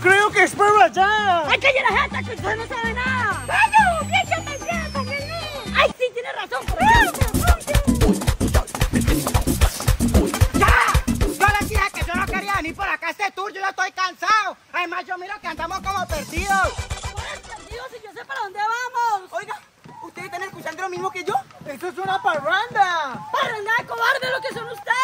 creo que es por allá. ¡Ay, que la jeta, que usted no sabe nada! ¡Bueno, déjame bien, porque no! ¡Ay, sí, tiene razón! Por allá. ¡Ya! Yo les dije que yo no quería venir por acá a este tour, yo ya estoy cansado. Además, yo miro que andamos como perdidos. ¿Cuáles perdidos si yo sé para dónde vamos? Oiga, ¿ustedes están escuchando lo mismo que yo? Esto es una parranda. ¡Parranda de cobarde lo que son ustedes!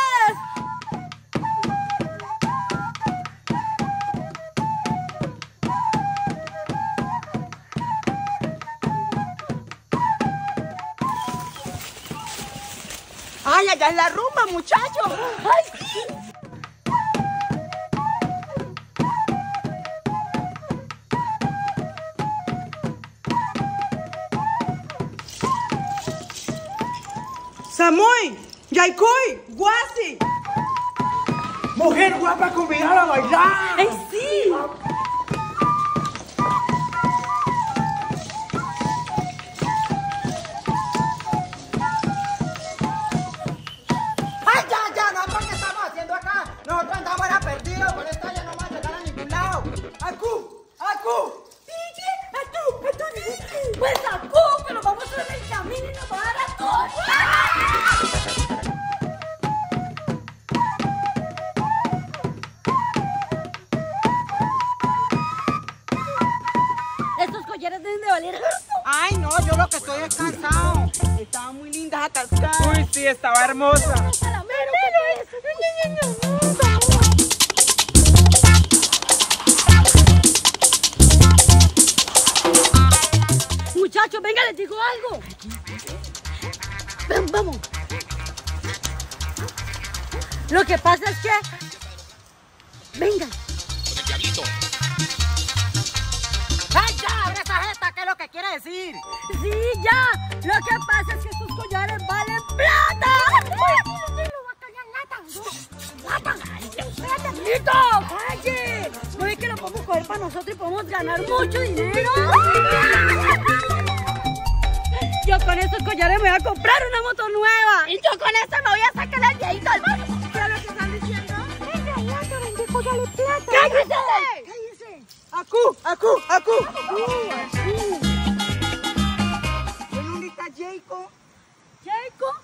¡Ay, allá es la rumba, muchachos! ¡Ay, sí! ¡Samoy! ¡Yaikoy! ¡Guasi! Mujer guapa, convidada a bailar. ¡Ay, sí! ¡Acu! ¡Pichi! ¡A tú! ¡A tú! ¡Pues a tú! ¡Pero vamos a ver el camino y nos va a dar a todos! Estos collares deben de valer. Ay, no, yo lo que estoy es cansado. Estaba muy linda esa cascada. Uy, sí, estaba hermosa. Muchachos, venga, les digo algo. Ven, vamos. Lo que pasa es que... Venga. ¡Ay, ya! ¡Abre esa jeta! ¿Qué es lo que quiere decir? Sí, ya. Lo que pasa es que estos collares valen plata. ¡Lito! ¡Calle! ¿No es que lo podemos coger para nosotros y podemos ganar mucho dinero? Yo con estos collares me voy a comprar una moto nueva. Y yo con esta me voy a sacar el viejito al mar. ¿Qué es lo que están diciendo? ¡Venga, ya, que vende collares plata! ¡Cállese! ¡Cállese! ¡Acu! ¡Acu! ¡Acu! Uh, ¿Dónde está Jacob? ¡Jacob!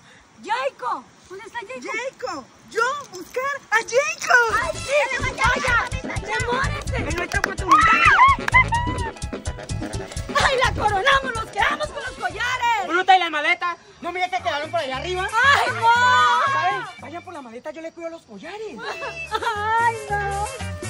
¡Jacob! ¿Dónde está Jacob? ¡Jacob! ¡Yo! ¡Buscar a Jacob! ¡Ay, sí! ¡Vaya! ¡Demórense! ¡Es nuestra oportunidad! Collares! ¡Bruta y la maleta! ¿No mire que quedaron por allá arriba? ¡Ay, no! ¿Saben? Vayan por la maleta, yo le cuido los collares. ¡Ay, no!